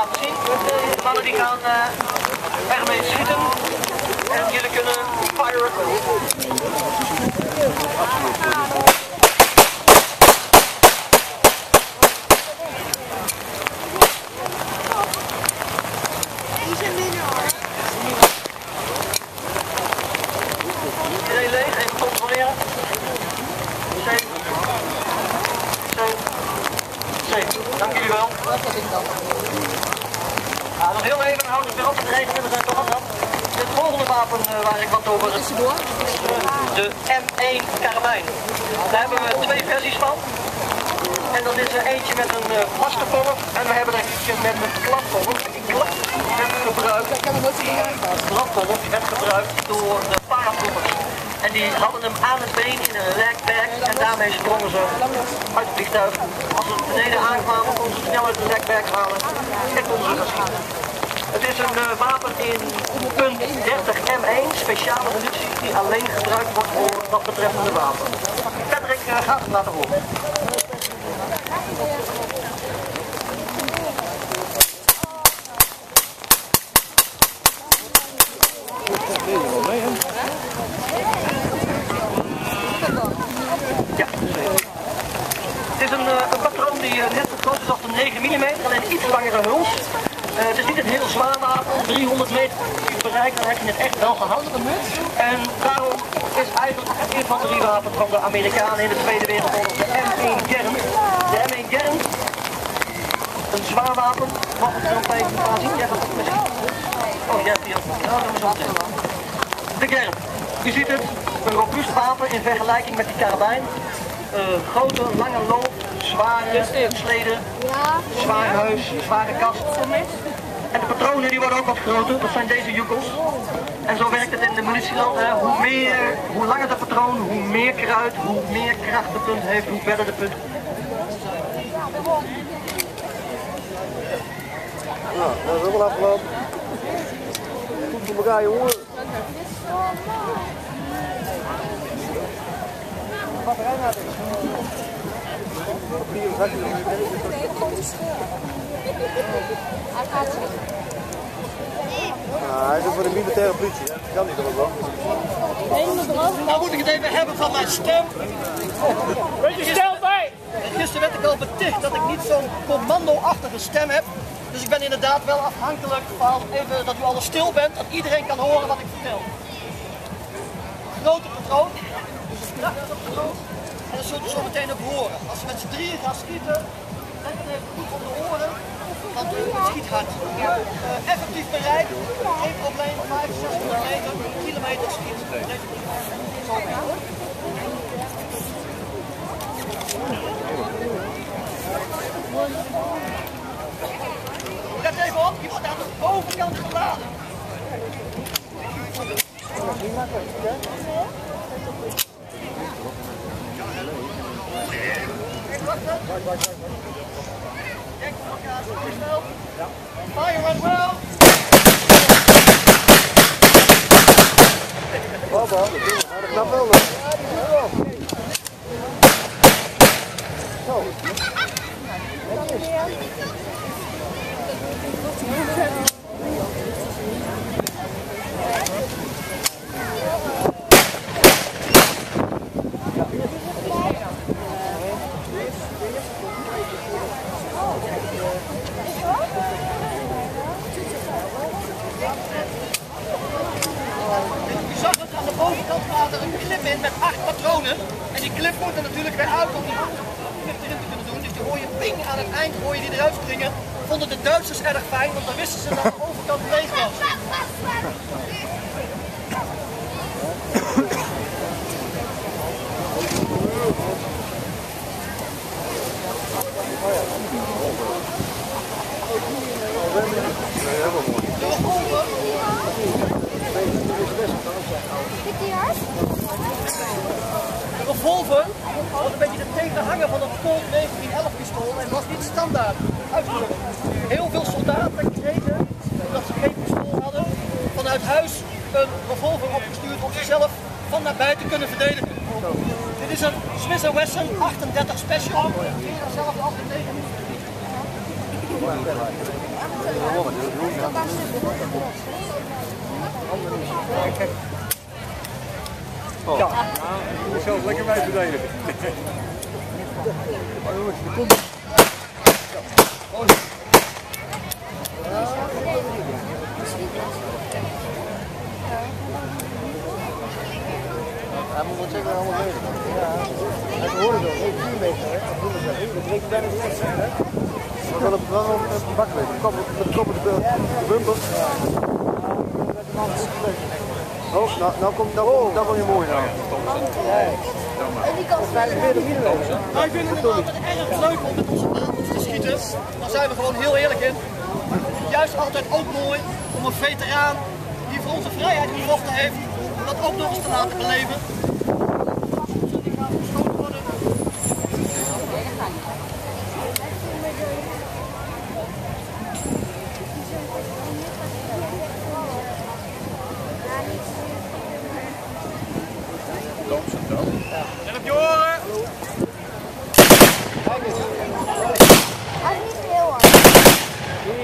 laten zien. De mannen die gaan uh, ermee schieten. En jullie kunnen fire Iedereen leeg, even controleren. 7. 7. 7. Dank jullie wel. Ja, nog heel even, houden we weer op. De regen we zijn toch aan Het volgende wapen uh, waar ik wat over... De M1 Karabijn. Daar hebben we twee versies van. En dat is er eentje met een vaste vorm en we hebben er eentje met een klapvorm. Die klap werd gebruikt, die werd gebruikt door de paratroopers. En die hadden hem aan het been in een lekbag en daarmee sprongen ze uit het vliegtuig. Als ze beneden aankwamen konden ze snel uit de halen en konden ze gaan schieten. Het is een uh, wapen in punt 30 M1, speciale munitie die alleen gebruikt wordt voor dat betreffende wapen. Patrick uh, gaat het laten horen. Het is een, een patroon die net zo groot is als de 9 mm, alleen iets langere huls. Uh, het is niet een heel zwaar wapen, 300 meter bereik, dan heb je het echt wel gehad. En daarom is eigenlijk het infanteriewapen van de Amerikanen in de Tweede Wereldoorlog de M1 Gern. De M1 Gern, een zwaar wapen, mag ik er nog even laten zien? Jij gaat het. Oh, jij hebt hier. De Gern. Je ziet het, een robuust wapen in vergelijking met die karabijn. Uh, grote, lange loop, zware sleden, zwaar huis, zware kast. En de patronen die worden ook wat groter, dat zijn deze joekels. En zo werkt het in de munitieland. Hè. Hoe, meer, hoe langer de patroon, hoe meer kruid, hoe meer kracht de punt heeft, hoe verder de punt. Nou, dat is ook wel afgelopen. Goed voor elkaar, jongen. Ah, hij is voor de militaire politie, hè? Kan niet toch wel? Nou moet ik het even hebben van mijn stem. Beetje stel bij! Gisteren werd ik al beticht dat ik niet zo'n commando-achtige stem heb. Dus ik ben inderdaad wel afhankelijk van even dat u alles stil bent, dat iedereen kan horen wat ik vertel. Grote patroon, dus patroon. En dat zult u zo meteen ook horen. Als je met z'n drieën gaat schieten, let het even goed op de oren, want het schiet hard. Uh, effectief bereik, geen probleem, 5, 600 meter, kilometer schiet. Let even op, je wordt aan de bovenkant geladen. Fire and well. Bal, bal, dat doen we. Maar dat knapt wel nog. Zo. U zag het aan de bovenkant gaat er een clip in met En die clip moet er natuurlijk weer uit om die clip erin te kunnen doen. Dus die hoor je ping aan het eind, hoor je die eruit springen. Vonden de Duitsers erg fijn, want dan wisten ze dat de overkant leeg was revolver Revolver was een beetje de tegenhanger van het Colt 1911 pistool en was niet standaard. Heel veel soldaten kregen, omdat ze geen pistool hadden, vanuit huis een revolver opgestuurd om zichzelf van nabij te kunnen verdedigen. Dit is een Swiss Wesson 38 Special. Hetzelfde als de 9 Zelf lekker bij verdedigen. Hij moet wel checken allemaal weten. Ja. Hij hoorde wel. 4 meter. hè. Dat we breekt bijna. Maar wel op een bak weten. Op de kop op de de bumper. Oh, nou, nou komt nou, komt- nou kom je mooi nou. En die kan 45 millimeter. Wij vinden het altijd erg leuk om met onze wapens te schieten. Daar zijn we gewoon heel eerlijk in. Juist altijd ook mooi om een veteraan die voor onze vrijheid gevochten heeft, om dat ook nog eens te laten beleven. Die gaan geschoten worden. En op je oren. Hij is niet heel hard.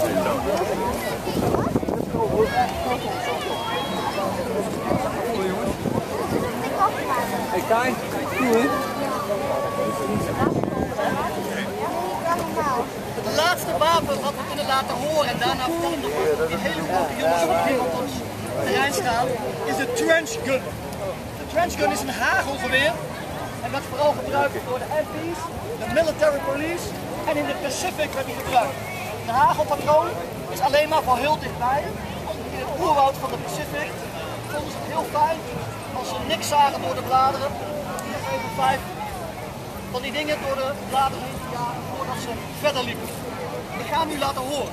Hey Kai, Het laatste wapen wat we kunnen laten horen en daarna volgende die hele grote jongens op hier op ons terrein staan, is de trench gun. De trench gun is een hagelgeweer en werd vooral gebruikt door de MP's, de military police en in de Pacific werd die gebruikt. De hagelpatroon is alleen maar voor heel dichtbij. In het oerwoud van de Pacific vonden ze het heel fijn als ze niks zagen door de bladeren. Hier even vijf van die dingen door de bladeren heen te voordat ze verder liepen. Ik ga hem nu laten horen.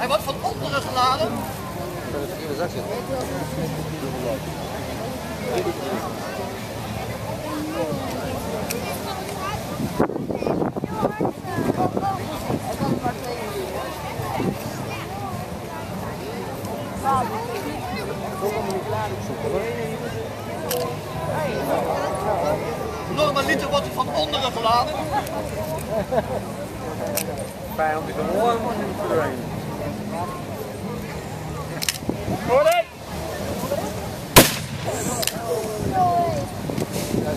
Hij wordt van onderen geladen. de zitten. Normaliter wordt van onderen geladen. Vijand is een mooi man in verdwenen. Hoor dit. Ja,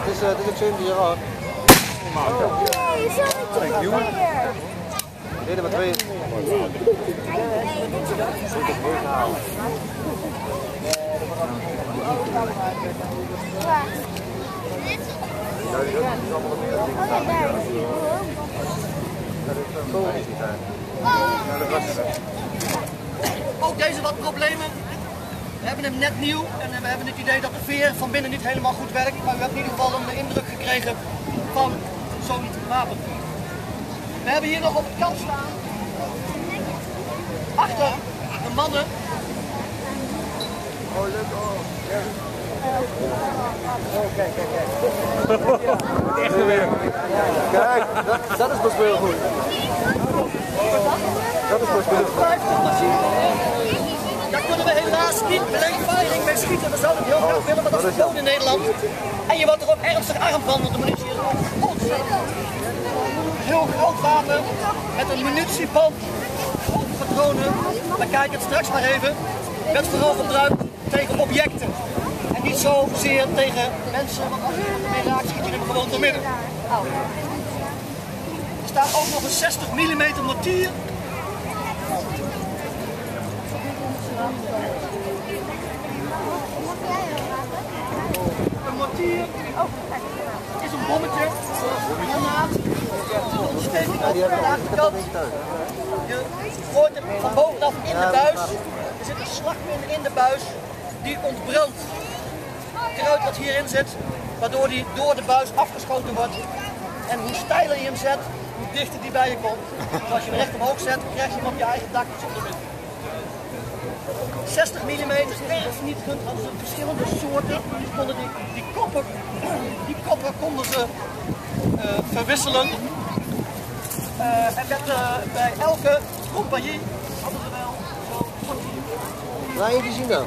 het is, uh, het is ook 17 jaar oud. Nee, je zou het toch wel weer. Reden maar twee. Ja. Is die. Ook deze wat problemen. We hebben hem net nieuw en we hebben het idee dat de veer van binnen niet helemaal goed werkt. Maar u hebt in ieder geval een indruk gekregen van zo'n wapen. We hebben hier nog op het kant staan. Achter de mannen. Kijk, dat, dat is pas goed. Dat is pas goed. Daar kunnen we helaas niet firing mee schieten. We zouden het heel graag willen, maar dat is gewoon in Nederland. En je wordt er ook ernstig arm van, want de munitie is ontzettend. Heel groot wapen met een munitieband, patronen. Maar kijk het straks maar even. Werd vooral gebruikt tegen objecten. En niet zozeer tegen mensen, want als je er mee raakt, schiet je hem gewoon midden. Er staat ook nog een 60 mm mortier Een mortier is een bommetje, een granaat, een aan de achterkant. Je gooit hem van bovenaf in de buis. Er zit een slagmin in de buis die ontbrandt kruid wat hierin zit, waardoor die door de buis afgeschoten wordt. En hoe steiler je hem zet, hoe dichter die bij je komt. Dus als je hem recht omhoog zet, krijg je hem op je eigen dak zonder wind. 60 mm erg vernietigend, hadden ze verschillende soorten. Die, konden die, die, koppen, die koppen konden ze eh, verwisselen. Eh, en met, eh, bij elke compagnie hadden ze wel zo'n Laat je die zien dan.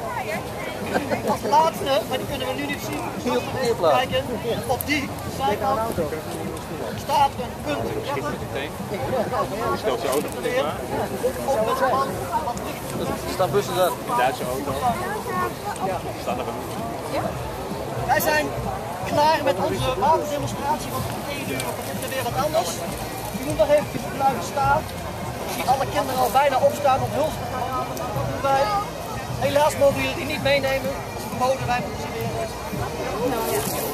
Als laatste, maar die kunnen we nu niet zien. Hier op de. Kijken, op die zijkant staat een punt. Stelt zijn auto. Op met een man, wat. Er staan bussen daar. Duitse auto. Staan er genoeg. Wij zijn klaar met onze wapendemonstratie, want om 1 uur begint er weer wat anders. U moet nog eventjes blijven staan. Ik zie alle kinderen al bijna opstaan op hulst. Dat doen wij. Helaas mogen die niet meenemen. Is verboden, wij moeten ze weer.